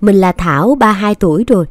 Mình là Thảo, 32 tuổi rồi.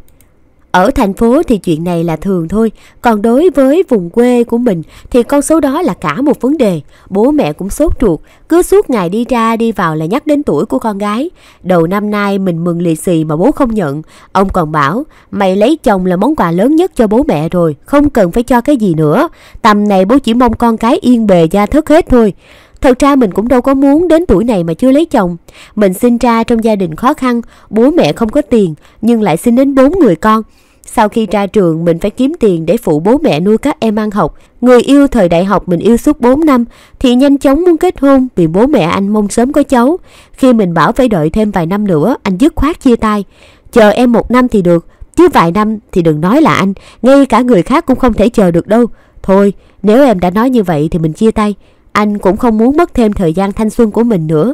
Ở thành phố thì chuyện này là thường thôi, còn đối với vùng quê của mình thì con số đó là cả một vấn đề. Bố mẹ cũng sốt ruột, cứ suốt ngày đi ra đi vào là nhắc đến tuổi của con gái. Đầu năm nay mình mừng lì xì mà bố không nhận. Ông còn bảo, mày lấy chồng là món quà lớn nhất cho bố mẹ rồi, không cần phải cho cái gì nữa. Tầm này bố chỉ mong con cái yên bề gia thất hết thôi. Thật ra mình cũng đâu có muốn đến tuổi này mà chưa lấy chồng. Mình sinh ra trong gia đình khó khăn, bố mẹ không có tiền, nhưng lại sinh đến bốn người con. Sau khi ra trường mình phải kiếm tiền để phụ bố mẹ nuôi các em ăn học. Người yêu thời đại học mình yêu suốt 4 năm thì nhanh chóng muốn kết hôn vì bố mẹ anh mong sớm có cháu. Khi mình bảo phải đợi thêm vài năm nữa anh dứt khoát chia tay. Chờ em một năm thì được, chứ vài năm thì đừng nói là anh, ngay cả người khác cũng không thể chờ được đâu. Thôi, nếu em đã nói như vậy thì mình chia tay. Anh cũng không muốn mất thêm thời gian thanh xuân của mình nữa.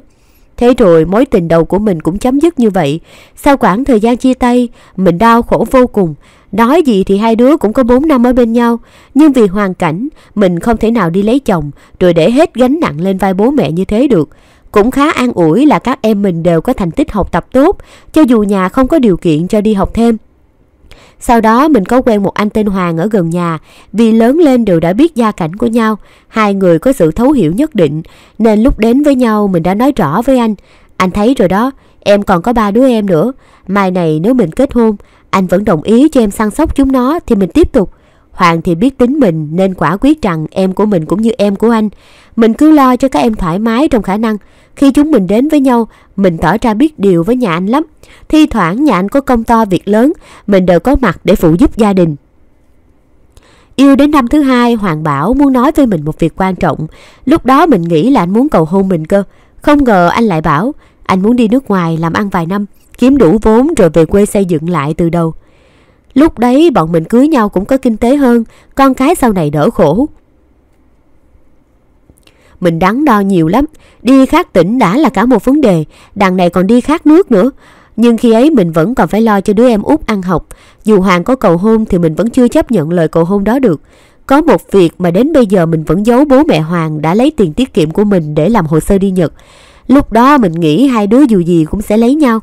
Thế rồi mối tình đầu của mình cũng chấm dứt như vậy. Sau quãng thời gian chia tay, mình đau khổ vô cùng. Nói gì thì hai đứa cũng có 4 năm ở bên nhau. Nhưng vì hoàn cảnh, mình không thể nào đi lấy chồng rồi để hết gánh nặng lên vai bố mẹ như thế được. Cũng khá an ủi là các em mình đều có thành tích học tập tốt, cho dù nhà không có điều kiện cho đi học thêm. Sau đó mình có quen một anh tên Hoàng ở gần nhà, vì lớn lên đều đã biết gia cảnh của nhau, hai người có sự thấu hiểu nhất định, nên lúc đến với nhau mình đã nói rõ với anh. Anh thấy rồi đó, em còn có ba đứa em nữa, mai này nếu mình kết hôn, anh vẫn đồng ý cho em săn sóc chúng nó thì mình tiếp tục. Hoàng thì biết tính mình nên quả quyết rằng em của mình cũng như em của anh. Mình cứ lo cho các em thoải mái trong khả năng. Khi chúng mình đến với nhau, mình tỏ ra biết điều với nhà anh lắm. Thi thoảng nhà anh có công to việc lớn, mình đều có mặt để phụ giúp gia đình. Yêu đến năm thứ hai, Hoàng Bảo muốn nói với mình một việc quan trọng. Lúc đó mình nghĩ là anh muốn cầu hôn mình cơ. Không ngờ anh lại bảo, anh muốn đi nước ngoài làm ăn vài năm, kiếm đủ vốn rồi về quê xây dựng lại từ đầu. Lúc đấy bọn mình cưới nhau cũng có kinh tế hơn, con cái sau này đỡ khổ. Mình đắn đo nhiều lắm, đi khác tỉnh đã là cả một vấn đề, đằng này còn đi khác nước nữa. Nhưng khi ấy mình vẫn còn phải lo cho đứa em út ăn học. Dù Hoàng có cầu hôn thì mình vẫn chưa chấp nhận lời cầu hôn đó được. Có một việc mà đến bây giờ mình vẫn giấu bố mẹ Hoàng đã lấy tiền tiết kiệm của mình để làm hồ sơ đi Nhật. Lúc đó mình nghĩ hai đứa dù gì cũng sẽ lấy nhau.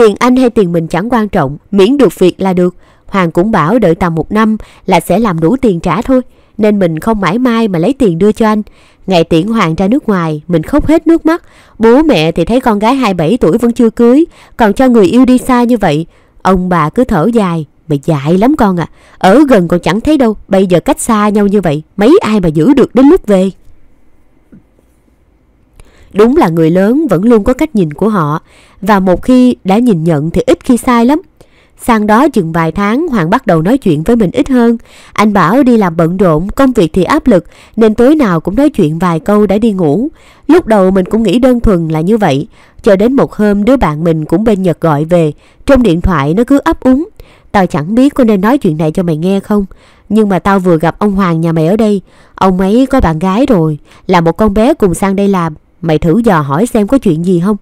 Tiền anh hay tiền mình chẳng quan trọng, miễn được việc là được. Hoàng cũng bảo đợi tầm một năm là sẽ làm đủ tiền trả thôi. Nên mình không mãi mai mà lấy tiền đưa cho anh. Ngày tiễn Hoàng ra nước ngoài, mình khóc hết nước mắt. Bố mẹ thì thấy con gái 27 tuổi vẫn chưa cưới, còn cho người yêu đi xa như vậy. Ông bà cứ thở dài, mày dại lắm con à. Ở gần còn chẳng thấy đâu, bây giờ cách xa nhau như vậy, mấy ai mà giữ được đến lúc về. Đúng là người lớn vẫn luôn có cách nhìn của họ và một khi đã nhìn nhận thì ít khi sai lắm. Sang đó chừng vài tháng Hoàng bắt đầu nói chuyện với mình ít hơn. Anh bảo đi làm bận rộn, công việc thì áp lực nên tối nào cũng nói chuyện vài câu đã đi ngủ. Lúc đầu mình cũng nghĩ đơn thuần là như vậy. Cho đến một hôm đứa bạn mình cũng bên Nhật gọi về. Trong điện thoại nó cứ ấp úng. Tao chẳng biết có nên nói chuyện này cho mày nghe không. Nhưng mà tao vừa gặp ông Hoàng nhà mày ở đây. Ông ấy có bạn gái rồi. Là một con bé cùng sang đây làm. Mày thử dò hỏi xem có chuyện gì không?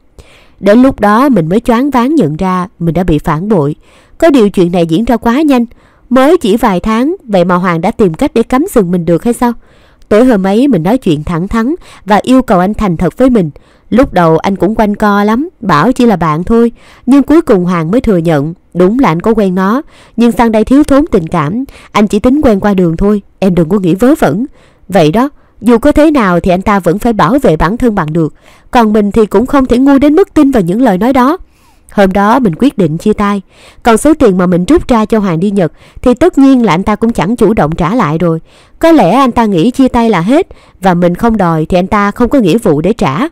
Đến lúc đó mình mới choáng váng nhận ra Mình đã bị phản bội. Có điều chuyện này diễn ra quá nhanh. Mới chỉ vài tháng, Vậy mà Hoàng đã tìm cách để cấm sừng mình được hay sao? Tối hôm ấy mình nói chuyện thẳng thắn Và yêu cầu anh thành thật với mình. Lúc đầu anh cũng quanh co lắm, Bảo chỉ là bạn thôi. Nhưng cuối cùng Hoàng mới thừa nhận, Đúng là anh có quen nó. Nhưng sang đây thiếu thốn tình cảm, Anh chỉ tính quen qua đường thôi, Em đừng có nghĩ vớ vẩn. Vậy đó dù có thế nào thì anh ta vẫn phải bảo vệ bản thân bằng được. Còn mình thì cũng không thể ngu đến mức tin vào những lời nói đó. Hôm đó mình quyết định chia tay. Còn số tiền mà mình rút ra cho Hoàng đi Nhật Thì tất nhiên là anh ta cũng chẳng chủ động trả lại rồi. Có lẽ anh ta nghĩ chia tay là hết Và mình không đòi thì anh ta không có nghĩa vụ để trả.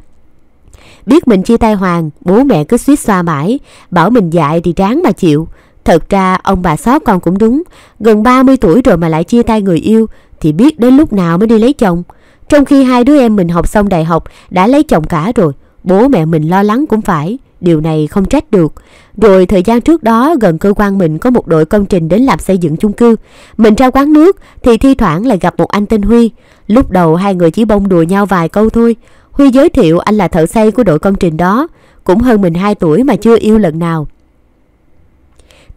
Biết mình chia tay Hoàng, Bố mẹ cứ suýt xoa mãi. Bảo mình dại thì ráng mà chịu. Thật ra ông bà xót con cũng đúng. Gần 30 tuổi rồi mà lại chia tay người yêu Thì biết đến lúc nào mới đi lấy chồng trong khi hai đứa em mình học xong đại học đã lấy chồng cả rồi, bố mẹ mình lo lắng cũng phải, điều này không trách được. Rồi thời gian trước đó gần cơ quan mình có một đội công trình đến làm xây dựng chung cư. Mình ra quán nước thì thi thoảng lại gặp một anh tên Huy. Lúc đầu hai người chỉ bông đùa nhau vài câu thôi. Huy giới thiệu anh là thợ xây của đội công trình đó. Cũng hơn mình 2 tuổi mà chưa yêu lần nào.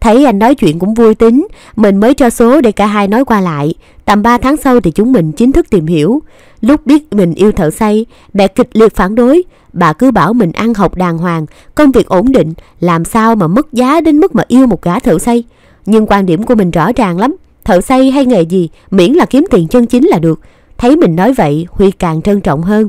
Thấy anh nói chuyện cũng vui tính, mình mới cho số để cả hai nói qua lại. Tầm 3 tháng sau thì chúng mình chính thức tìm hiểu. Lúc biết mình yêu thợ xây, mẹ kịch liệt phản đối. Bà cứ bảo mình ăn học đàng hoàng, công việc ổn định, làm sao mà mất giá đến mức mà yêu một gã thợ xây. Nhưng quan điểm của mình rõ ràng lắm, thợ xây hay nghề gì, miễn là kiếm tiền chân chính là được. Thấy mình nói vậy, Huy càng trân trọng hơn.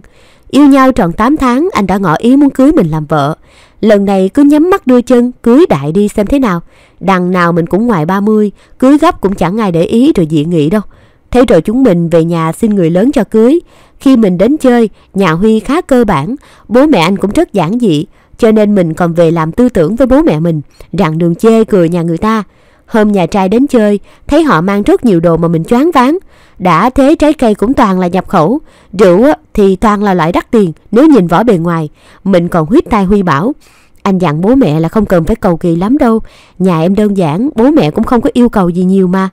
Yêu nhau tròn 8 tháng, anh đã ngỏ ý muốn cưới mình làm vợ. Lần này cứ nhắm mắt đưa chân, cưới đại đi xem thế nào. Đằng nào mình cũng ngoài 30, cưới gấp cũng chẳng ai để ý rồi dị nghị đâu. Thế rồi chúng mình về nhà xin người lớn cho cưới. Khi mình đến chơi, nhà Huy khá cơ bản, bố mẹ anh cũng rất giản dị, cho nên mình còn về làm tư tưởng với bố mẹ mình, rằng đường chê cười nhà người ta. Hôm nhà trai đến chơi, thấy họ mang rất nhiều đồ mà mình choáng váng. Đã thế trái cây cũng toàn là nhập khẩu, rượu thì toàn là loại đắt tiền nếu nhìn vỏ bề ngoài. Mình còn huyết tai Huy bảo, anh dặn bố mẹ là không cần phải cầu kỳ lắm đâu, nhà em đơn giản, bố mẹ cũng không có yêu cầu gì nhiều mà.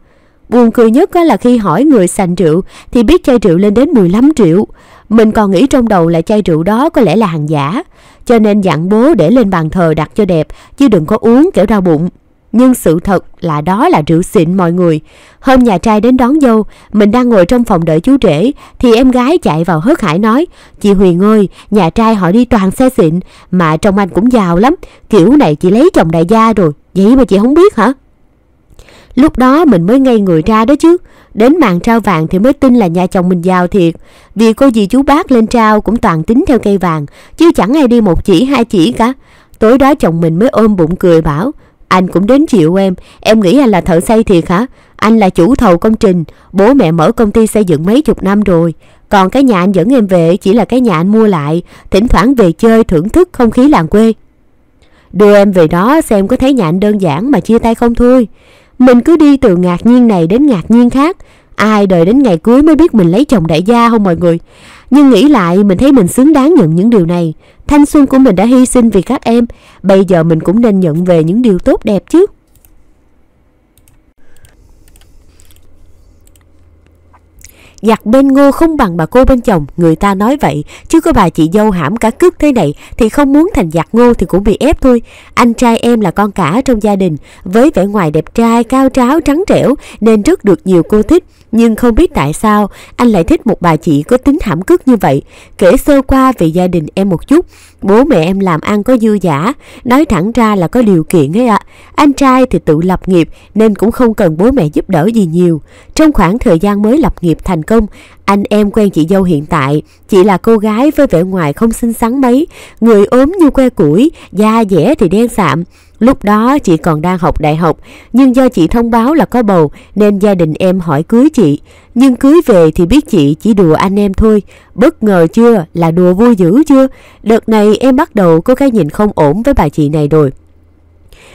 Buồn cười nhất là khi hỏi người sành rượu thì biết chai rượu lên đến 15 triệu. Mình còn nghĩ trong đầu là chai rượu đó có lẽ là hàng giả. Cho nên dặn bố để lên bàn thờ đặt cho đẹp chứ đừng có uống kiểu đau bụng. Nhưng sự thật là đó là rượu xịn mọi người. Hôm nhà trai đến đón dâu, mình đang ngồi trong phòng đợi chú rể, thì em gái chạy vào hớt hải nói, Chị Huyền ơi, nhà trai họ đi toàn xe xịn, mà trong anh cũng giàu lắm, kiểu này chị lấy chồng đại gia rồi, vậy mà chị không biết hả? Lúc đó mình mới ngây người ra đó chứ. Đến màn trao vàng thì mới tin là nhà chồng mình giàu thiệt. Vì cô dì chú bác lên trao cũng toàn tính theo cây vàng, chứ chẳng ai đi một chỉ hai chỉ cả. Tối đó chồng mình mới ôm bụng cười bảo, anh cũng đến chịu em, em nghĩ anh là thợ xây thiệt hả? Anh là chủ thầu công trình, bố mẹ mở công ty xây dựng mấy chục năm rồi. Còn cái nhà anh dẫn em về chỉ là cái nhà anh mua lại, thỉnh thoảng về chơi thưởng thức không khí làng quê. Đưa em về đó xem có thấy nhà anh đơn giản mà chia tay không thôi. Mình cứ đi từ ngạc nhiên này đến ngạc nhiên khác. Ai đợi đến ngày cưới mới biết mình lấy chồng đại gia không mọi người. Nhưng nghĩ lại, mình thấy mình xứng đáng nhận những điều này. Thanh xuân của mình đã hy sinh vì các em. Bây giờ mình cũng nên nhận về những điều tốt đẹp chứ. Giặt bên ngô không bằng bà cô bên chồng, người ta nói vậy, chứ có bà chị dâu hãm cả cước thế này thì không muốn thành giặt ngô thì cũng bị ép thôi. Anh trai em là con cả trong gia đình, với vẻ ngoài đẹp trai, cao tráo, trắng trẻo nên rất được nhiều cô thích. Nhưng không biết tại sao anh lại thích một bà chị có tính hãm cước như vậy. Kể sơ qua về gia đình em một chút, bố mẹ em làm ăn có dư giả, nói thẳng ra là có điều kiện ấy ạ. À. Anh trai thì tự lập nghiệp nên cũng không cần bố mẹ giúp đỡ gì nhiều. Trong khoảng thời gian mới lập nghiệp thành công, anh em quen chị dâu hiện tại, chị là cô gái với vẻ ngoài không xinh xắn mấy, người ốm như que củi, da dẻ thì đen sạm. Lúc đó chị còn đang học đại học, nhưng do chị thông báo là có bầu nên gia đình em hỏi cưới chị. Nhưng cưới về thì biết chị chỉ đùa anh em thôi. Bất ngờ chưa là đùa vui dữ chưa? Đợt này em bắt đầu có cái nhìn không ổn với bà chị này rồi.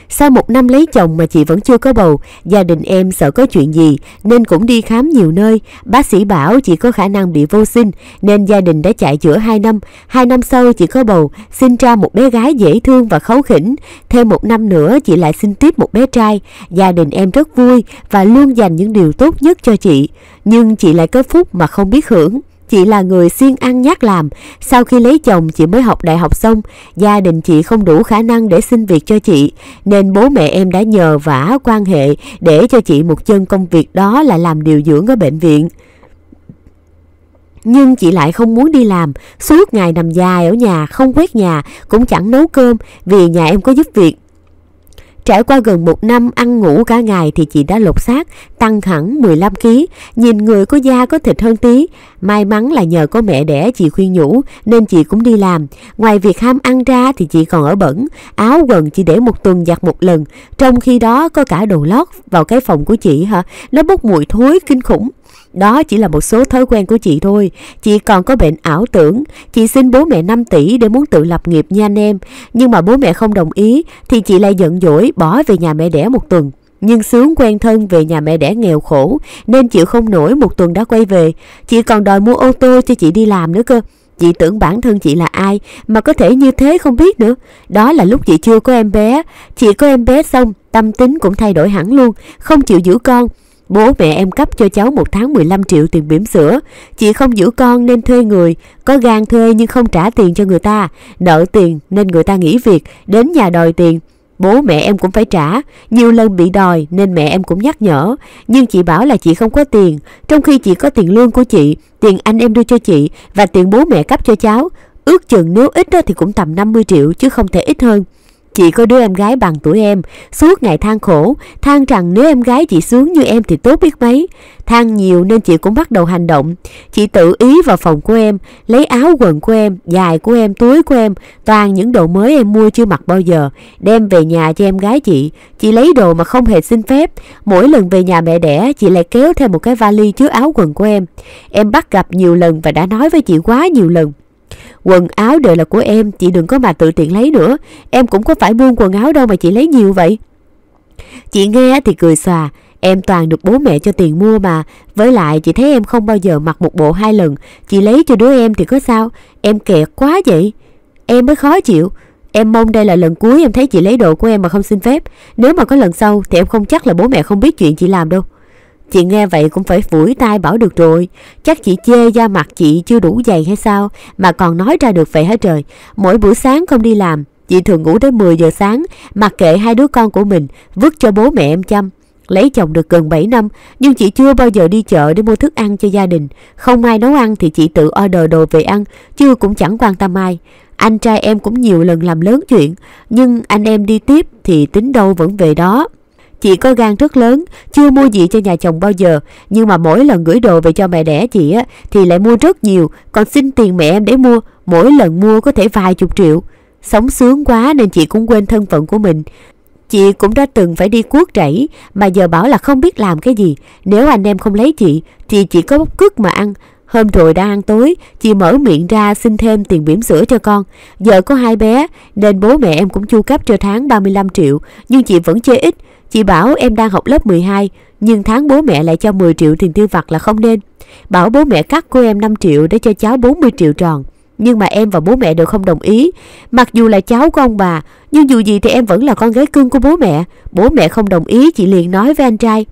Sau một năm lấy chồng mà chị vẫn chưa có bầu, gia đình em sợ có chuyện gì nên cũng đi khám nhiều nơi. Bác sĩ bảo chị có khả năng bị vô sinh nên gia đình đã chạy chữa 2 năm. Hai năm sau chị có bầu, sinh ra một bé gái dễ thương và khấu khỉnh. Thêm một năm nữa chị lại sinh tiếp một bé trai. Gia đình em rất vui và luôn dành những điều tốt nhất cho chị. Nhưng chị lại có phúc mà không biết hưởng. Chị là người siêng ăn nhát làm, sau khi lấy chồng chị mới học đại học xong, gia đình chị không đủ khả năng để xin việc cho chị, nên bố mẹ em đã nhờ vả quan hệ để cho chị một chân công việc đó là làm điều dưỡng ở bệnh viện. Nhưng chị lại không muốn đi làm, suốt ngày nằm dài ở nhà, không quét nhà, cũng chẳng nấu cơm vì nhà em có giúp việc. Trải qua gần một năm ăn ngủ cả ngày thì chị đã lột xác, tăng hẳn 15 kg, nhìn người có da có thịt hơn tí. May mắn là nhờ có mẹ đẻ chị khuyên nhủ nên chị cũng đi làm. Ngoài việc ham ăn ra thì chị còn ở bẩn, áo quần chị để một tuần giặt một lần. Trong khi đó có cả đồ lót vào cái phòng của chị hả, nó bốc mùi thối kinh khủng. Đó chỉ là một số thói quen của chị thôi. Chị còn có bệnh ảo tưởng. Chị xin bố mẹ 5 tỷ để muốn tự lập nghiệp nha anh em. Nhưng mà bố mẹ không đồng ý thì chị lại giận dỗi bỏ về nhà mẹ đẻ một tuần. Nhưng sướng quen thân về nhà mẹ đẻ nghèo khổ nên chịu không nổi một tuần đã quay về. Chị còn đòi mua ô tô cho chị đi làm nữa cơ. Chị tưởng bản thân chị là ai mà có thể như thế không biết nữa. Đó là lúc chị chưa có em bé. Chị có em bé xong, tâm tính cũng thay đổi hẳn luôn, không chịu giữ con. Bố mẹ em cấp cho cháu một tháng 15 triệu tiền bỉm sữa. Chị không giữ con nên thuê người, có gan thuê nhưng không trả tiền cho người ta. Nợ tiền nên người ta nghỉ việc, đến nhà đòi tiền. Bố mẹ em cũng phải trả, nhiều lần bị đòi nên mẹ em cũng nhắc nhở. Nhưng chị bảo là chị không có tiền, trong khi chị có tiền lương của chị, tiền anh em đưa cho chị và tiền bố mẹ cấp cho cháu. Ước chừng nếu ít đó thì cũng tầm 50 triệu chứ không thể ít hơn. Chị có đứa em gái bằng tuổi em, suốt ngày than khổ, than rằng nếu em gái chị sướng như em thì tốt biết mấy. Than nhiều nên chị cũng bắt đầu hành động. Chị tự ý vào phòng của em, lấy áo quần của em, dài của em, túi của em, toàn những đồ mới em mua chưa mặc bao giờ, đem về nhà cho em gái chị. Chị lấy đồ mà không hề xin phép. Mỗi lần về nhà mẹ đẻ, chị lại kéo theo một cái vali chứa áo quần của em. Em bắt gặp nhiều lần và đã nói với chị quá nhiều lần. Quần áo đều là của em, chị đừng có mà tự tiện lấy nữa. Em cũng có phải buông quần áo đâu mà chị lấy nhiều vậy. Chị nghe thì cười xòa, em toàn được bố mẹ cho tiền mua mà. Với lại chị thấy em không bao giờ mặc một bộ hai lần, chị lấy cho đứa em thì có sao? Em kẹt quá vậy. Em mới khó chịu. Em mong đây là lần cuối em thấy chị lấy đồ của em mà không xin phép. Nếu mà có lần sau thì em không chắc là bố mẹ không biết chuyện chị làm đâu. Chị nghe vậy cũng phải phủi tai bảo được rồi. Chắc chị chê da mặt chị chưa đủ dày hay sao? Mà còn nói ra được vậy hả trời? Mỗi buổi sáng không đi làm, Chị thường ngủ tới 10 giờ sáng, Mặc kệ hai đứa con của mình, Vứt cho bố mẹ em chăm. Lấy chồng được gần 7 năm, Nhưng chị chưa bao giờ đi chợ để mua thức ăn cho gia đình. Không ai nấu ăn thì chị tự order đồ về ăn Chưa cũng chẳng quan tâm ai. Anh trai em cũng nhiều lần làm lớn chuyện, Nhưng anh em đi tiếp thì tính đâu vẫn về đó. Chị có gan rất lớn, chưa mua gì cho nhà chồng bao giờ, nhưng mà mỗi lần gửi đồ về cho mẹ đẻ chị á thì lại mua rất nhiều, còn xin tiền mẹ em để mua, mỗi lần mua có thể vài chục triệu. Sống sướng quá nên chị cũng quên thân phận của mình. Chị cũng đã từng phải đi cuốc rẫy mà giờ bảo là không biết làm cái gì. Nếu anh em không lấy chị thì chỉ có bốc cước mà ăn. Hôm rồi đang ăn tối, chị mở miệng ra xin thêm tiền bỉm sữa cho con. Giờ có hai bé nên bố mẹ em cũng chu cấp cho tháng 35 triệu, nhưng chị vẫn chê ít. Chị bảo em đang học lớp 12 nhưng tháng bố mẹ lại cho 10 triệu tiền tiêu vặt là không nên. Bảo bố mẹ cắt của em 5 triệu để cho cháu 40 triệu tròn. Nhưng mà em và bố mẹ đều không đồng ý. Mặc dù là cháu của ông bà, nhưng dù gì thì em vẫn là con gái cưng của bố mẹ. Bố mẹ không đồng ý, chị liền nói với anh trai.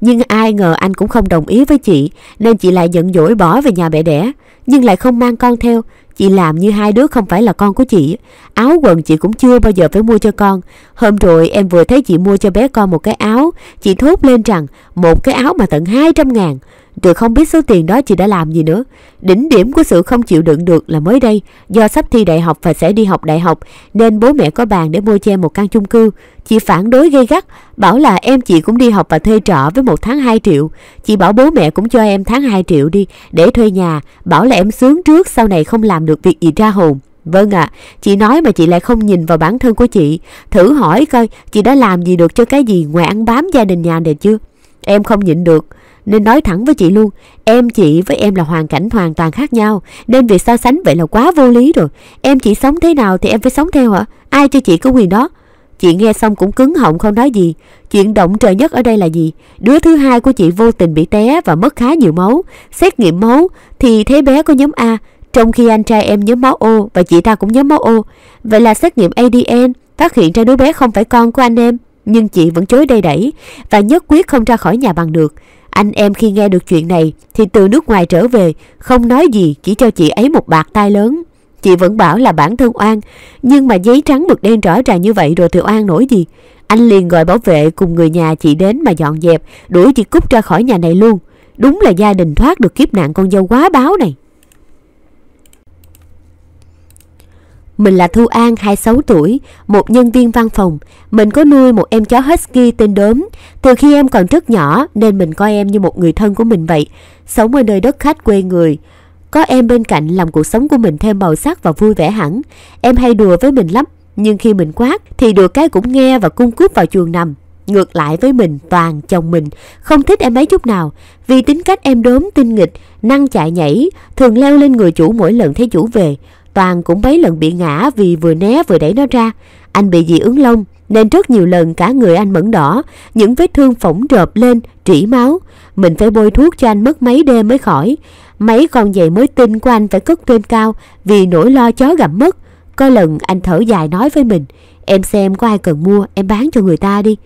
Nhưng ai ngờ anh cũng không đồng ý với chị, nên chị lại giận dỗi bỏ về nhà mẹ đẻ, nhưng lại không mang con theo. Chị làm như hai đứa không phải là con của chị. Áo quần chị cũng chưa bao giờ phải mua cho con. Hôm rồi em vừa thấy chị mua cho bé con một cái áo. Chị thốt lên rằng, một cái áo mà tận 200 ngàn. Rồi không biết số tiền đó chị đã làm gì nữa. Đỉnh điểm của sự không chịu đựng được là mới đây. Do sắp thi đại học và sẽ đi học đại học nên bố mẹ có bàn để mua cho em một căn chung cư. Chị phản đối gây gắt, bảo là em chị cũng đi học và thuê trọ với một tháng 2 triệu. Chị bảo bố mẹ cũng cho em tháng 2 triệu đi để thuê nhà. Bảo là em sướng trước sau này không làm được việc gì ra hồn. Vâng ạ, à, chị nói mà chị lại không nhìn vào bản thân của chị. Thử hỏi coi chị đã làm gì được cho cái gì ngoài ăn bám gia đình nhà này chưa? Em không nhịn được nên nói thẳng với chị luôn, em, chị với em là hoàn cảnh hoàn toàn khác nhau. Nên việc so sánh vậy là quá vô lý rồi. Em chị sống thế nào thì em phải sống theo hả ai cho chị có quyền đó? Chị nghe xong cũng cứng họng, không nói gì. Chuyện động trời nhất ở đây là gì? Đứa thứ hai của chị vô tình bị té và mất khá nhiều máu. Xét nghiệm máu thì thấy bé có nhóm A. Trong khi anh trai em nhóm máu O và chị ta cũng nhóm máu O. Vậy là xét nghiệm ADN phát hiện ra đứa bé không phải con của anh em. Nhưng chị vẫn chối đây đẩy và nhất quyết không ra khỏi nhà bằng được anh em khi nghe được chuyện này thì từ nước ngoài trở về, không nói gì, chỉ cho chị ấy một bạc tai lớn. Chị vẫn bảo là bản thân oan, nhưng mà giấy trắng mực đen rõ ràng như vậy rồi thì oan nổi gì. Anh liền gọi bảo vệ cùng người nhà chị đến mà dọn dẹp, đuổi chị Cúc ra khỏi nhà này luôn. Đúng là gia đình thoát được kiếp nạn con dâu quá báo này. Mình là Thu An, 26 tuổi, một nhân viên văn phòng. Mình có nuôi một em chó Husky tên Đốm. Từ khi em còn rất nhỏ nên mình coi em như một người thân của mình vậy. Sống ở nơi đất khách quê người. Có em bên cạnh làm cuộc sống của mình thêm màu sắc và vui vẻ hẳn. Em hay đùa với mình lắm. Nhưng khi mình quát thì được cái cũng nghe và cung cúp vào chuồng nằm. Ngược lại với mình, Toàn, chồng mình, không thích em ấy chút nào. Vì tính cách em đốm tinh nghịch, năng chạy nhảy, thường leo lên người chủ mỗi lần thấy chủ về. Toàn cũng mấy lần bị ngã vì vừa né vừa đẩy nó ra. Anh bị dị ứng lông nên rất nhiều lần cả người anh mẫn đỏ, những vết thương phỏng rợp lên, trĩ máu. Mình phải bôi thuốc cho anh mất mấy đêm mới khỏi. Mấy con giày mới tin của anh phải cất trên cao vì nỗi lo chó gặm mất. Có lần anh thở dài nói với mình, em xem có ai cần mua, em bán cho người ta đi.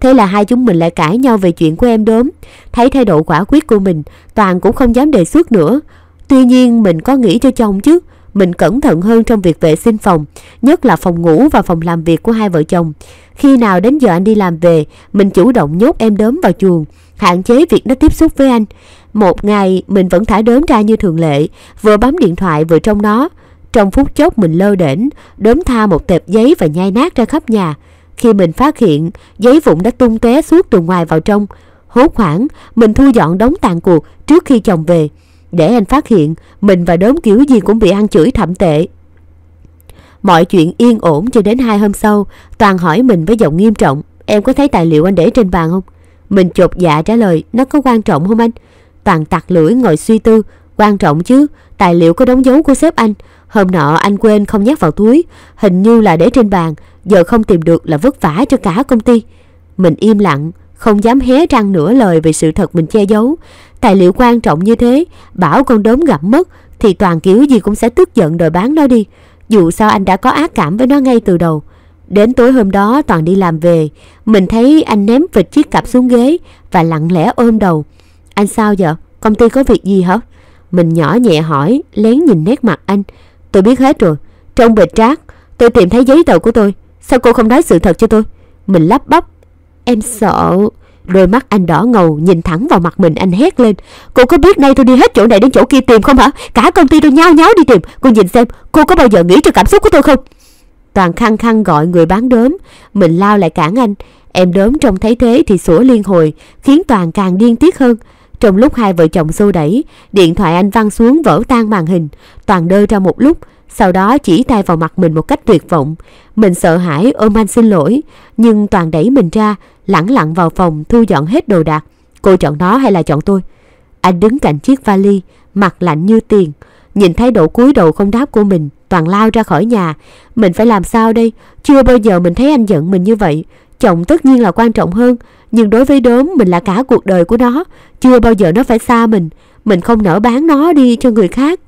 Thế là hai chúng mình lại cãi nhau về chuyện của em đốm. Thấy thái độ quả quyết của mình, Toàn cũng không dám đề xuất nữa. Tuy nhiên mình có nghĩ cho chồng chứ, mình cẩn thận hơn trong việc vệ sinh phòng, nhất là phòng ngủ và phòng làm việc của hai vợ chồng. Khi nào đến giờ anh đi làm về, mình chủ động nhốt em đớm vào chuồng, hạn chế việc nó tiếp xúc với anh. Một ngày mình vẫn thả đớm ra như thường lệ, vừa bấm điện thoại vừa trong nó. Trong phút chốc mình lơ đễnh, đớm tha một tệp giấy và nhai nát ra khắp nhà. Khi mình phát hiện, giấy vụn đã tung tóe suốt từ ngoài vào trong. Hốt hoảng, mình thu dọn đống tàn cuộc trước khi chồng về. Để anh phát hiện, mình và đốm kiểu gì cũng bị ăn chửi thậm tệ. Mọi chuyện yên ổn cho đến hai hôm sau, Toàn hỏi mình với giọng nghiêm trọng, em có thấy tài liệu anh để trên bàn không? Mình chột dạ trả lời, nó có quan trọng không anh? Toàn tặc lưỡi ngồi suy tư, quan trọng chứ, tài liệu có đóng dấu của sếp anh. Hôm nọ anh quên không nhét vào túi, hình như là để trên bàn, giờ không tìm được là vất vả cho cả công ty. Mình im lặng, không dám hé răng nửa lời về sự thật mình che giấu. Tài liệu quan trọng như thế, bảo con đốm gặp mất thì toàn kiểu gì cũng sẽ tức giận đòi bán nó đi. Dù sao anh đã có ác cảm với nó ngay từ đầu. Đến tối hôm đó Toàn đi làm về, mình thấy anh ném vịt chiếc cặp xuống ghế và lặng lẽ ôm đầu. Anh sao vậy? Công ty có việc gì hả? Mình nhỏ nhẹ hỏi, lén nhìn nét mặt anh. Tôi biết hết rồi. Trong bịch rác, tôi tìm thấy giấy tờ của tôi. Sao cô không nói sự thật cho tôi? Mình lắp bắp. Em sợ... Đôi mắt anh đỏ ngầu nhìn thẳng vào mặt mình anh hét lên. Cô có biết nay tôi đi hết chỗ này đến chỗ kia tìm không hả? Cả công ty tôi nhao nháo đi tìm. Cô nhìn xem cô có bao giờ nghĩ cho cảm xúc của tôi không? Toàn khăng khăng gọi người bán đốm. Mình lao lại cản anh. Em đốm trông thấy thế thì sủa liên hồi Khiến Toàn càng điên tiết hơn. Trong lúc hai vợ chồng xô đẩy Điện thoại anh văng xuống vỡ tan màn hình. Toàn đơ ra một lúc sau đó chỉ tay vào mặt mình một cách tuyệt vọng. Mình sợ hãi ôm anh xin lỗi, nhưng Toàn đẩy mình ra, lẳng lặng vào phòng thu dọn hết đồ đạc. Cô chọn nó hay là chọn tôi? Anh đứng cạnh chiếc vali, mặt lạnh như tiền. Nhìn thái độ cúi đầu không đáp của mình, Toàn lao ra khỏi nhà. Mình phải làm sao đây? Chưa bao giờ mình thấy anh giận mình như vậy. Chồng tất nhiên là quan trọng hơn, nhưng đối với đốm mình là cả cuộc đời của nó. Chưa bao giờ nó phải xa mình. Mình không nỡ bán nó đi cho người khác.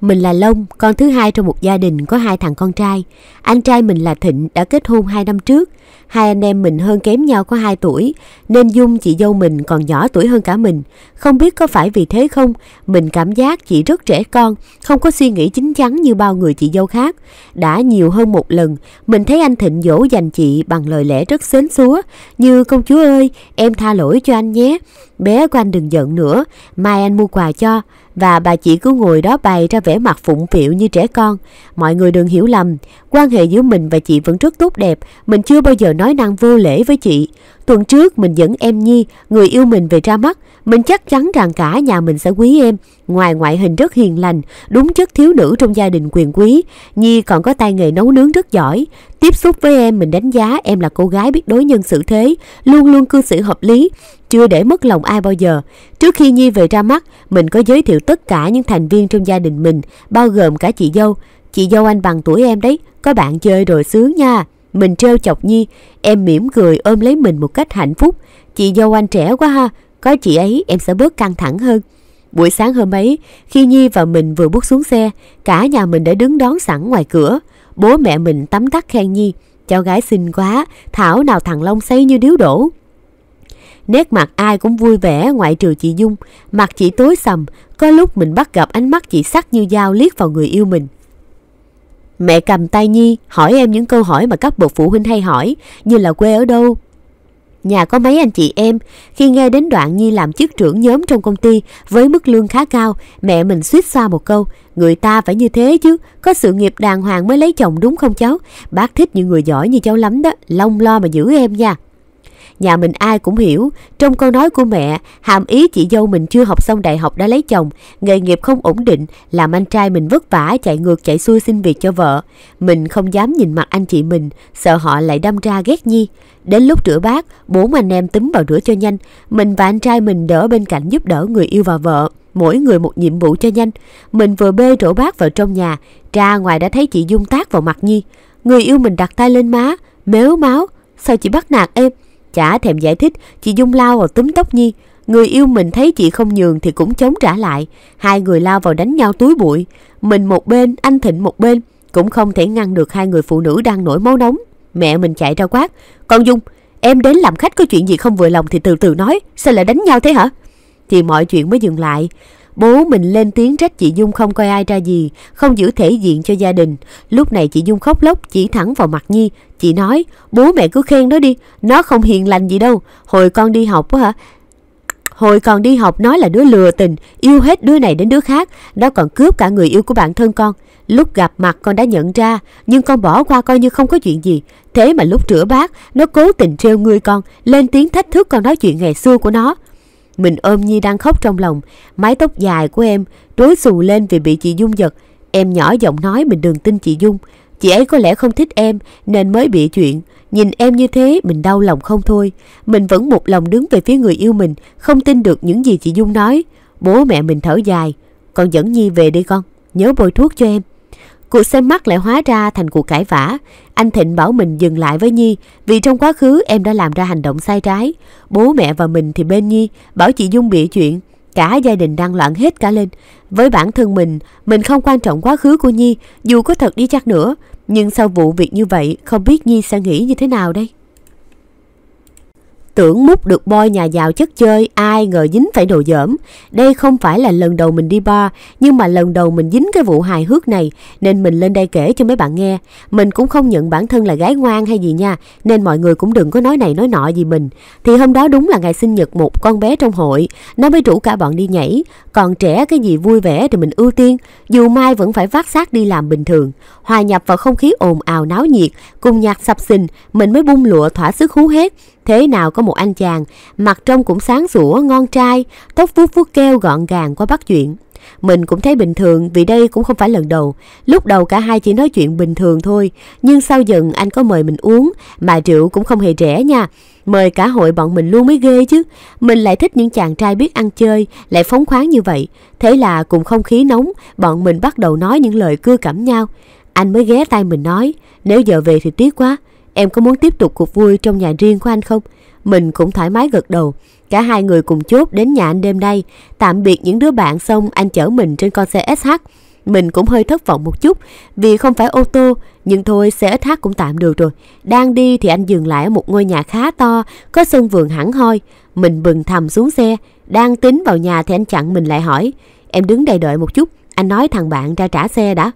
Mình là Long, con thứ hai trong một gia đình có hai thằng con trai. Anh trai mình là Thịnh đã kết hôn hai năm trước. Hai anh em mình hơn kém nhau có 2 tuổi, nên Dung chị dâu mình còn nhỏ tuổi hơn cả mình. Không biết có phải vì thế không, mình cảm giác chị rất trẻ con, không có suy nghĩ chính chắn như bao người chị dâu khác. Đã nhiều hơn một lần, mình thấy anh Thịnh dỗ dành chị bằng lời lẽ rất xến xúa, như công chúa ơi, em tha lỗi cho anh nhé. Bé của anh đừng giận nữa, mai anh mua quà cho. Và bà chị cứ ngồi đó bày ra vẻ mặt phụng phịu như trẻ con. Mọi người đừng hiểu lầm, quan hệ giữa mình và chị vẫn rất tốt đẹp, mình chưa bao giờ nói năng vô lễ với chị. Tuần trước mình dẫn em Nhi, người yêu mình về ra mắt. Mình chắc chắn rằng cả nhà mình sẽ quý em. Ngoài ngoại hình rất hiền lành, đúng chất thiếu nữ trong gia đình quyền quý. Nhi còn có tay nghề nấu nướng rất giỏi. Tiếp xúc với em mình đánh giá em là cô gái biết đối nhân xử thế, luôn luôn cư xử hợp lý, chưa để mất lòng ai bao giờ. Trước khi Nhi về ra mắt, mình có giới thiệu tất cả những thành viên trong gia đình mình, bao gồm cả chị dâu. Chị dâu anh bằng tuổi em đấy, có bạn chơi rồi sướng nha. Mình trêu chọc Nhi, em mỉm cười ôm lấy mình một cách hạnh phúc. Chị dâu anh trẻ quá ha, có chị ấy em sẽ bớt căng thẳng hơn. Buổi sáng hôm ấy, khi Nhi và mình vừa bước xuống xe, cả nhà mình đã đứng đón sẵn ngoài cửa. Bố mẹ mình tắm tắt khen Nhi, cháu gái xinh quá, Thảo nào thằng Long xây như điếu đổ. Nét mặt ai cũng vui vẻ ngoại trừ chị Dung, mặt chị tối sầm, có lúc mình bắt gặp ánh mắt chị sắc như dao liếc vào người yêu mình. Mẹ cầm tay Nhi hỏi em những câu hỏi mà các bậc phụ huynh hay hỏi như là quê ở đâu, Nhà có mấy anh chị em, khi nghe đến đoạn Nhi làm chức trưởng nhóm trong công ty với mức lương khá cao, mẹ mình suýt xoa một câu, người ta phải như thế chứ, có sự nghiệp đàng hoàng mới lấy chồng đúng không cháu? Bác thích những người giỏi như cháu lắm đó, long lo mà giữ em nha. Nhà mình ai cũng hiểu, trong câu nói của mẹ, hàm ý chị dâu mình chưa học xong đại học đã lấy chồng, nghề nghiệp không ổn định, làm anh trai mình vất vả chạy ngược chạy xuôi xin việc cho vợ. Mình không dám nhìn mặt anh chị mình, sợ họ lại đâm ra ghét Nhi. Đến lúc rửa bát, bốn anh em túm vào rửa cho nhanh, mình và anh trai mình đỡ bên cạnh giúp đỡ người yêu và vợ mỗi người một nhiệm vụ cho nhanh. Mình vừa bê rổ bát vào trong nhà, ra ngoài đã thấy chị Dung tác vào mặt Nhi. Người yêu mình đặt tay lên má, mếu máu, sao chị bắt nạt em? Chả thèm giải thích, chị Dung lao vào túm tóc Nhi. Người yêu mình thấy chị không nhường thì cũng chống trả lại. Hai người lao vào đánh nhau túi bụi. Mình một bên, anh Thịnh một bên. Cũng không thể ngăn được hai người phụ nữ đang nổi máu nóng. Mẹ mình chạy ra quát. Con Dung, em đến làm khách có chuyện gì không vừa lòng thì từ từ nói. Sao lại đánh nhau thế hả? Thì mọi chuyện mới dừng lại. Bố mình lên tiếng trách chị Dung không coi ai ra gì, không giữ thể diện cho gia đình. Lúc này chị Dung khóc lóc chỉ thẳng vào mặt Nhi. Chị nói, bố mẹ cứ khen nó đi, nó không hiền lành gì đâu. Hồi con đi học á hả, Hồi còn đi học nói là đứa lừa tình, yêu hết đứa này đến đứa khác, nó còn cướp cả người yêu của bạn thân con. Lúc gặp mặt con đã nhận ra, nhưng con bỏ qua coi như không có chuyện gì. Thế mà lúc rửa bát, nó cố tình trêu ngươi con, lên tiếng thách thức con nói chuyện ngày xưa của nó. Mình ôm Nhi đang khóc trong lòng, mái tóc dài của em rối xù lên vì bị chị Dung giật. Em nhỏ giọng nói mình đừng tin chị Dung. Chị ấy có lẽ không thích em nên mới bị chuyện. Nhìn em như thế mình đau lòng không thôi. Mình vẫn một lòng đứng về phía người yêu mình, không tin được những gì chị Dung nói. Bố mẹ mình thở dài. Con dẫn Nhi về đi con, nhớ bôi thuốc cho em. Cuộc xem mắt lại hóa ra thành cuộc cãi vã. Anh Thịnh bảo mình dừng lại với Nhi vì trong quá khứ em đã làm ra hành động sai trái. Bố mẹ và mình thì bên Nhi bảo chị Dung bị chuyện. Cả gia đình đang loạn hết cả lên. Với bản thân mình, mình không quan trọng quá khứ của Nhi dù có thật đi chắc nữa. Nhưng sau vụ việc như vậy, không biết Nhi sẽ nghĩ như thế nào đây? Tưởng mút được boy nhà giàu chất chơi, ai ngờ dính phải đồ dởm. Đây không phải là lần đầu mình đi bar, nhưng mà lần đầu mình dính cái vụ hài hước này, nên mình lên đây kể cho mấy bạn nghe. Mình cũng không nhận bản thân là gái ngoan hay gì nha, nên mọi người cũng đừng có nói này nói nọ gì mình. Thì hôm đó đúng là ngày sinh nhật một con bé trong hội, nó mới rủ cả bọn đi nhảy. Còn trẻ cái gì vui vẻ thì mình ưu tiên, dù mai vẫn phải vác xác đi làm bình thường. Hòa nhập vào không khí ồn ào náo nhiệt, cùng nhạc sập sình, mình mới bung lụa thỏa sức hú hết. Thế nào có một anh chàng, mặt trông cũng sáng sủa, ngon trai, tóc vuốt vuốt keo gọn gàng qua bắt chuyện. Mình cũng thấy bình thường vì đây cũng không phải lần đầu. Lúc đầu cả hai chỉ nói chuyện bình thường thôi. Nhưng sau dần anh có mời mình uống, mà rượu cũng không hề rẻ nha. Mời cả hội bọn mình luôn mới ghê chứ. Mình lại thích những chàng trai biết ăn chơi, lại phóng khoáng như vậy. Thế là cùng không khí nóng, bọn mình bắt đầu nói những lời cưa cẩm nhau. Anh mới ghé tay mình nói, nếu giờ về thì tiếc quá. Em có muốn tiếp tục cuộc vui trong nhà riêng của anh không? Mình cũng thoải mái gật đầu. Cả hai người cùng chốt đến nhà anh đêm nay. Tạm biệt những đứa bạn xong anh chở mình trên con xe SH. Mình cũng hơi thất vọng một chút vì không phải ô tô, nhưng thôi xe SH cũng tạm được rồi. Đang đi thì anh dừng lại ở một ngôi nhà khá to, có sân vườn hẳn hoi. Mình bừng thầm xuống xe, đang tính vào nhà thì anh chặn mình lại hỏi. Em đứng đây đợi một chút, anh nói thằng bạn ra trả xe đã.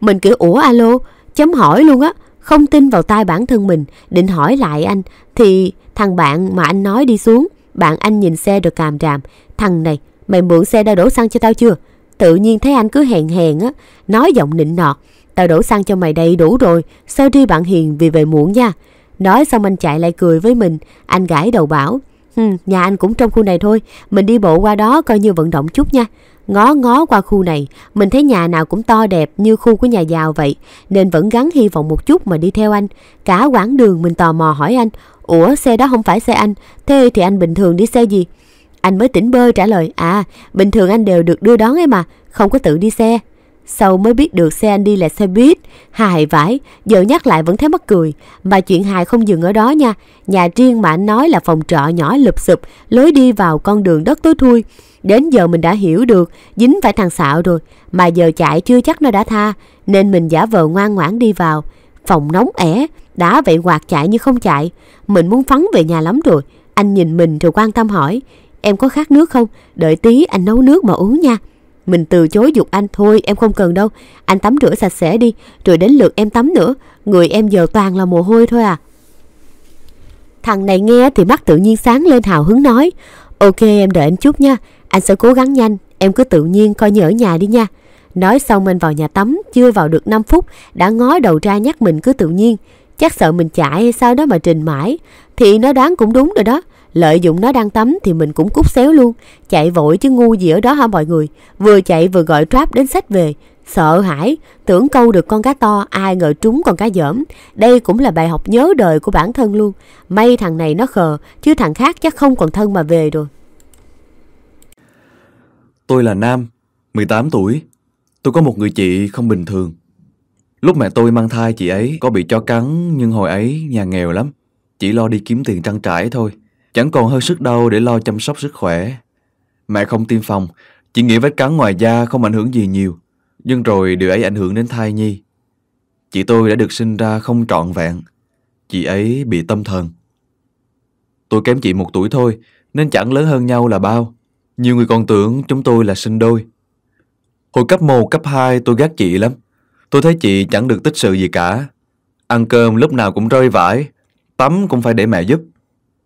Mình kiểu ủa alo, chấm hỏi luôn á. Không tin vào tai bản thân mình, định hỏi lại anh, thì thằng bạn mà anh nói đi xuống, bạn anh nhìn xe được càm ràm. Thằng này, mày mượn xe đã đổ xăng cho tao chưa? Tự nhiên thấy anh cứ hèn hèn á, nói giọng nịnh nọt. Tao đổ xăng cho mày đầy đủ rồi, sao đi bạn Hiền vì về muộn nha. Nói xong anh chạy lại cười với mình, anh gãi đầu bảo. Hừ, nhà anh cũng trong khu này thôi, mình đi bộ qua đó coi như vận động chút nha. Ngó ngó qua khu này, mình thấy nhà nào cũng to đẹp như khu của nhà giàu vậy, nên vẫn gắn hy vọng một chút mà đi theo anh. Cả quãng đường mình tò mò hỏi anh, Ủa xe đó không phải xe anh, thế thì anh bình thường đi xe gì? Anh mới tỉnh bơ trả lời, à, bình thường anh đều được đưa đón ấy mà, không có tự đi xe. Sau mới biết được xe anh đi là xe buýt, hài vãi, giờ nhắc lại vẫn thấy mắc cười. Mà chuyện hài không dừng ở đó nha, nhà riêng mà anh nói là phòng trọ nhỏ lụp sụp, lối đi vào con đường đất tối thui. Đến giờ mình đã hiểu được, dính phải thằng xạo rồi, mà giờ chạy chưa chắc nó đã tha, nên mình giả vờ ngoan ngoãn đi vào. Phòng nóng ẻ, đã vậy quạt chạy như không chạy, mình muốn phắn về nhà lắm rồi. Anh nhìn mình rồi quan tâm hỏi, em có khát nước không? Đợi tí anh nấu nước mà uống nha. Mình từ chối dục anh thôi em không cần đâu Anh tắm rửa sạch sẽ đi Rồi đến lượt em tắm nữa Người em giờ toàn là mồ hôi thôi à Thằng này nghe thì mắt tự nhiên sáng lên hào hứng nói Ok em đợi anh chút nha anh sẽ cố gắng nhanh, Em cứ tự nhiên coi như ở nhà đi nha. Nói xong anh vào nhà tắm, Chưa vào được 5 phút, Đã ngó đầu ra nhắc mình cứ tự nhiên. Chắc sợ mình chạy hay sao đó mà trình mãi. Thì nó đoán cũng đúng rồi đó. Lợi dụng nó đang tắm thì mình cũng cút xéo luôn. Chạy vội chứ ngu gì ở đó hả mọi người? Vừa chạy vừa gọi trap đến sách về. Sợ hãi, Tưởng câu được con cá to, Ai ngờ trúng con cá dởm. Đây cũng là bài học nhớ đời của bản thân luôn. May thằng này nó khờ, Chứ thằng khác chắc không còn thân mà về rồi. Tôi là Nam 18 tuổi Tôi có một người chị không bình thường Lúc mẹ tôi mang thai chị ấy có bị cho cắn Nhưng hồi ấy nhà nghèo lắm Chỉ lo đi kiếm tiền trang trải thôi Chẳng còn hơi sức đâu để lo chăm sóc sức khỏe. Mẹ không tiêm phòng, chỉ nghĩ vết cắn ngoài da không ảnh hưởng gì nhiều. Nhưng rồi điều ấy ảnh hưởng đến thai nhi. Chị tôi đã được sinh ra không trọn vẹn. Chị ấy bị tâm thần. Tôi kém chị một tuổi thôi, nên chẳng lớn hơn nhau là bao. Nhiều người còn tưởng chúng tôi là sinh đôi. Hồi cấp 1, cấp 2 tôi ghét chị lắm. Tôi thấy chị chẳng được tích sự gì cả. Ăn cơm lúc nào cũng rơi vải, tắm cũng phải để mẹ giúp.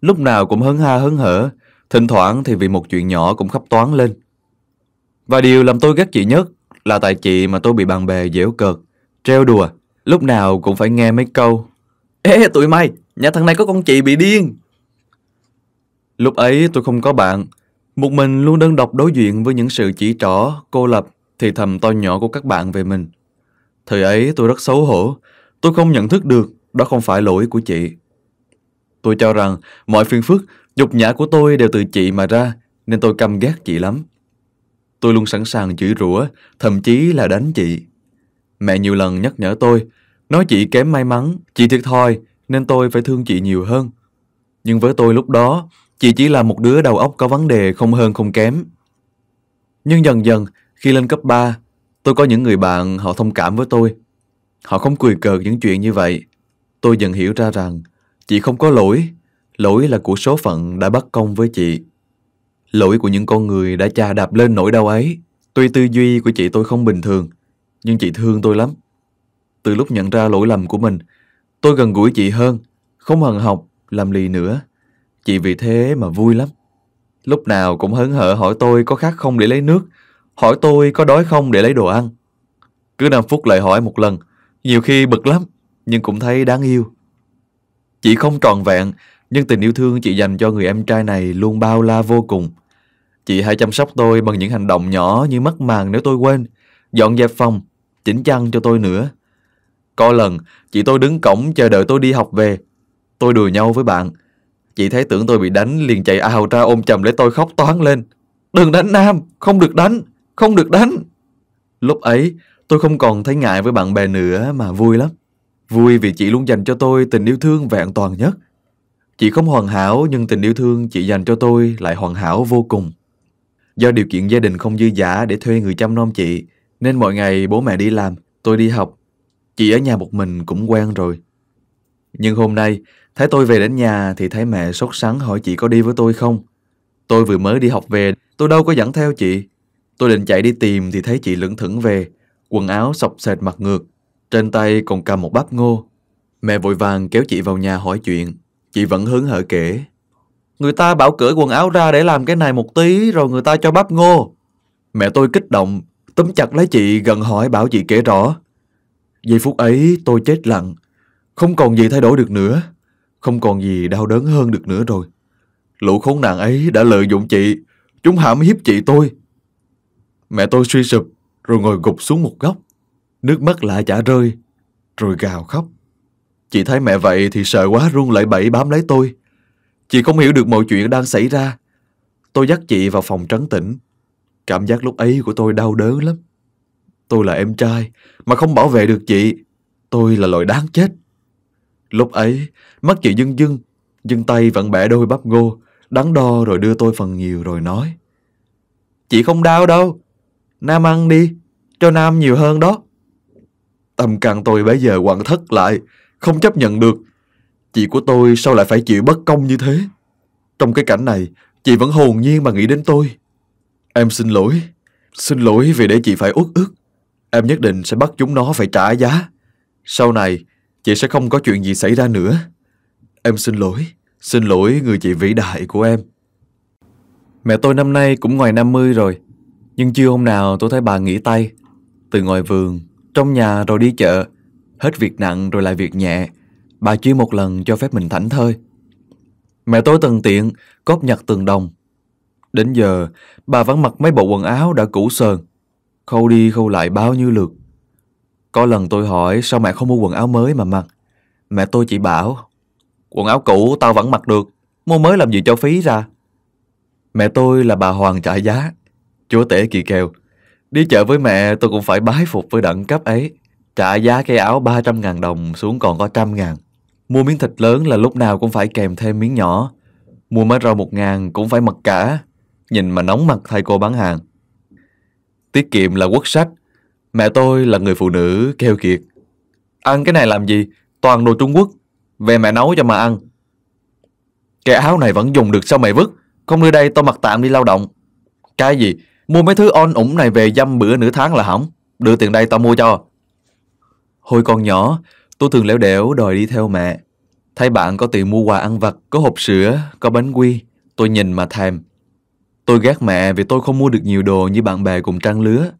Lúc nào cũng hấn ha hấn hở, thỉnh thoảng thì vì một chuyện nhỏ cũng khóc toán lên. Và điều làm tôi ghét chị nhất là tại chị mà tôi bị bạn bè dễu cợt, treo đùa. Lúc nào cũng phải nghe mấy câu Ê tụi mày, nhà thằng này có con chị bị điên. Lúc ấy tôi không có bạn, một mình luôn đơn độc đối diện với những sự chỉ trỏ, cô lập, thì thầm to nhỏ của các bạn về mình. Thời ấy tôi rất xấu hổ, tôi không nhận thức được đó không phải lỗi của chị. Tôi cho rằng mọi phiền phức, nhục nhã của tôi đều từ chị mà ra, nên tôi căm ghét chị lắm. Tôi luôn sẵn sàng chửi rủa, thậm chí là đánh chị. Mẹ nhiều lần nhắc nhở tôi, nói chị kém may mắn, chị thiệt thòi, nên tôi phải thương chị nhiều hơn. Nhưng với tôi lúc đó, chị chỉ là một đứa đầu óc có vấn đề không hơn không kém. Nhưng dần dần, khi lên cấp 3, tôi có những người bạn họ thông cảm với tôi. Họ không cười cợt những chuyện như vậy. Tôi dần hiểu ra rằng chị không có lỗi, lỗi là của số phận đã bắt công với chị. Lỗi của những con người đã chà đạp lên nỗi đau ấy. Tuy tư duy của chị tôi không bình thường, nhưng chị thương tôi lắm. Từ lúc nhận ra lỗi lầm của mình, tôi gần gũi chị hơn, không hần học, làm lì nữa. Chị vì thế mà vui lắm. Lúc nào cũng hớn hở hỏi tôi có khát không để lấy nước, hỏi tôi có đói không để lấy đồ ăn. Cứ 5 phút lại hỏi một lần, nhiều khi bực lắm, nhưng cũng thấy đáng yêu. Chị không tròn vẹn, nhưng tình yêu thương chị dành cho người em trai này luôn bao la vô cùng. Chị hay chăm sóc tôi bằng những hành động nhỏ như mất màn nếu tôi quên, dọn dẹp phòng, chỉnh chăn cho tôi nữa. Có lần, chị tôi đứng cổng chờ đợi tôi đi học về. Tôi đùa nhau với bạn. Chị thấy tưởng tôi bị đánh liền chạy ào ra ôm chầm lấy tôi khóc toán lên. Đừng đánh Nam, không được đánh, không được đánh. Lúc ấy, tôi không còn thấy ngại với bạn bè nữa mà vui lắm. Vui vì chị luôn dành cho tôi tình yêu thương vẹn toàn nhất. Chị không hoàn hảo nhưng tình yêu thương chị dành cho tôi lại hoàn hảo vô cùng. Do điều kiện gia đình không dư giả để thuê người chăm nom chị, nên mọi ngày bố mẹ đi làm, tôi đi học. Chị ở nhà một mình cũng quen rồi. Nhưng hôm nay, thấy tôi về đến nhà thì thấy mẹ sốt sắng hỏi chị có đi với tôi không. Tôi vừa mới đi học về, tôi đâu có dẫn theo chị. Tôi định chạy đi tìm thì thấy chị lững thững về, quần áo sọc sệt mặt ngược, trên tay còn cầm một bắp ngô. Mẹ vội vàng kéo chị vào nhà hỏi chuyện, chị vẫn hớn hở kể. Người ta bảo cởi quần áo ra để làm cái này một tí rồi người ta cho bắp ngô. Mẹ tôi kích động, túm chặt lấy chị gần hỏi bảo chị kể rõ. Giây phút ấy tôi chết lặng, không còn gì thay đổi được nữa, không còn gì đau đớn hơn được nữa rồi. Lũ khốn nạn ấy đã lợi dụng chị, chúng hãm hiếp chị tôi. Mẹ tôi suy sụp, rồi ngồi gục xuống một góc. Nước mắt lại chả rơi, rồi gào khóc. Chị thấy mẹ vậy thì sợ quá run lại bẫy bám lấy tôi. Chị không hiểu được mọi chuyện đang xảy ra. Tôi dắt chị vào phòng trấn tĩnh. Cảm giác lúc ấy của tôi đau đớn lắm. Tôi là em trai, mà không bảo vệ được chị. Tôi là loài đáng chết. Lúc ấy, mắt chị dưng dưng, dưng tay vẫn bẻ đôi bắp ngô, đắn đo rồi đưa tôi phần nhiều rồi nói. Chị không đau đâu, Nam ăn đi, cho Nam nhiều hơn đó. Tâm can tôi bây giờ quặn thất lại, không chấp nhận được. Chị của tôi sao lại phải chịu bất công như thế? Trong cái cảnh này, chị vẫn hồn nhiên mà nghĩ đến tôi. Em xin lỗi, xin lỗi vì để chị phải uất ức. Em nhất định sẽ bắt chúng nó phải trả giá. Sau này, chị sẽ không có chuyện gì xảy ra nữa. Em xin lỗi, xin lỗi người chị vĩ đại của em. Mẹ tôi năm nay cũng ngoài 50 rồi, nhưng chưa hôm nào tôi thấy bà nghỉ tay. Từ ngoài vườn, trong nhà rồi đi chợ, hết việc nặng rồi lại việc nhẹ, bà chưa một lần cho phép mình thảnh thơi. Mẹ tôi từng tiện, cóp nhặt từng đồng. Đến giờ, bà vẫn mặc mấy bộ quần áo đã cũ sờn, khâu đi khâu lại bao nhiêu lượt. Có lần tôi hỏi sao mẹ không mua quần áo mới mà mặc. Mẹ tôi chỉ bảo, quần áo cũ tao vẫn mặc được, mua mới làm gì cho phí ra. Mẹ tôi là bà Hoàng trả giá, chúa tể kỳ kèo. Đi chợ với mẹ tôi cũng phải bái phục với đẳng cấp ấy. Trả giá cái áo 300 ngàn đồng xuống còn có trăm ngàn. Mua miếng thịt lớn là lúc nào cũng phải kèm thêm miếng nhỏ. Mua mấy rau một ngàn cũng phải mật cả. Nhìn mà nóng mặt thay cô bán hàng. Tiết kiệm là quốc sách. Mẹ tôi là người phụ nữ keo kiệt. Ăn cái này làm gì? Toàn đồ Trung Quốc. Về mẹ nấu cho mà ăn. Cái áo này vẫn dùng được sao mày vứt? Không đưa đây tao mặc tạm đi lao động. Cái gì? Mua mấy thứ on ủng này về dăm bữa nửa tháng là hỏng. Đưa tiền đây tao mua cho. Hồi còn nhỏ, tôi thường lẻo đẻo đòi đi theo mẹ. Thấy bạn có tiền mua quà ăn vặt, có hộp sữa, có bánh quy. Tôi nhìn mà thèm. Tôi ghét mẹ vì tôi không mua được nhiều đồ như bạn bè cùng trang lứa.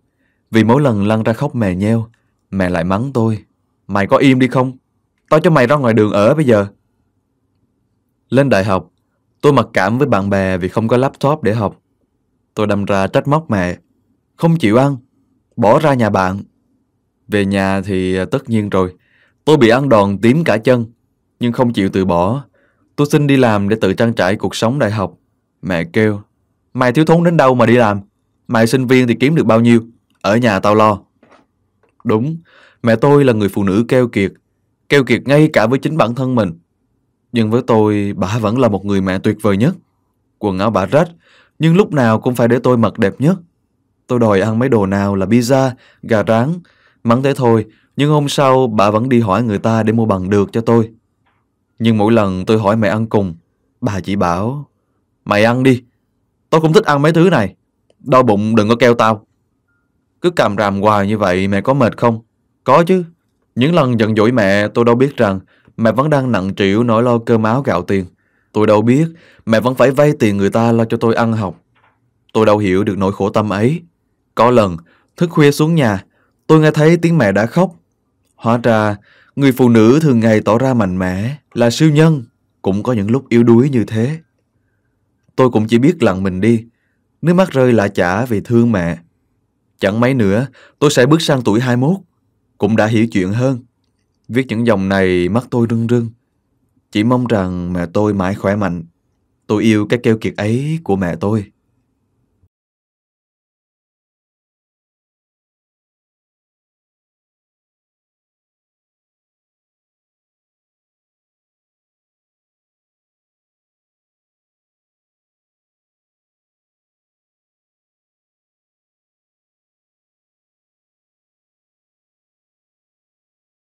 Vì mỗi lần lăn ra khóc mè nheo, mẹ lại mắng tôi. Mày có im đi không? Tao cho mày ra ngoài đường ở bây giờ. Lên đại học, tôi mặc cảm với bạn bè vì không có laptop để học. Tôi đâm ra trách móc mẹ. Không chịu ăn, bỏ ra nhà bạn. Về nhà thì à, tất nhiên rồi, tôi bị ăn đòn tím cả chân, nhưng không chịu từ bỏ. Tôi xin đi làm để tự trang trải cuộc sống đại học. Mẹ kêu, mày thiếu thốn đến đâu mà đi làm? Mày sinh viên thì kiếm được bao nhiêu? Ở nhà tao lo. Đúng, mẹ tôi là người phụ nữ keo kiệt, keo kiệt ngay cả với chính bản thân mình. Nhưng với tôi, bà vẫn là một người mẹ tuyệt vời nhất. Quần áo bà rách, nhưng lúc nào cũng phải để tôi mặc đẹp nhất. Tôi đòi ăn mấy đồ nào là pizza, gà rán, mắng thế thôi, nhưng hôm sau bà vẫn đi hỏi người ta để mua bằng được cho tôi. Nhưng mỗi lần tôi hỏi mẹ ăn cùng, bà chỉ bảo, mày ăn đi, tôi không thích ăn mấy thứ này, đau bụng đừng có kêu tao. Cứ cầm ràm hoài như vậy mẹ có mệt không? Có chứ. Những lần giận dỗi mẹ tôi đâu biết rằng mẹ vẫn đang nặng trĩu nỗi lo cơm áo gạo tiền. Tôi đâu biết mẹ vẫn phải vay tiền người ta lo cho tôi ăn học. Tôi đâu hiểu được nỗi khổ tâm ấy. Có lần, thức khuya xuống nhà, tôi nghe thấy tiếng mẹ đã khóc. Hóa ra, người phụ nữ thường ngày tỏ ra mạnh mẽ, là siêu nhân, cũng có những lúc yếu đuối như thế. Tôi cũng chỉ biết lặng mình đi, nước mắt rơi lạ chả vì thương mẹ. Chẳng mấy nữa, tôi sẽ bước sang tuổi 21, cũng đã hiểu chuyện hơn. Viết những dòng này mắt tôi rưng rưng. Chỉ mong rằng mẹ tôi mãi khỏe mạnh. Tôi yêu cái keo kiệt ấy của mẹ tôi.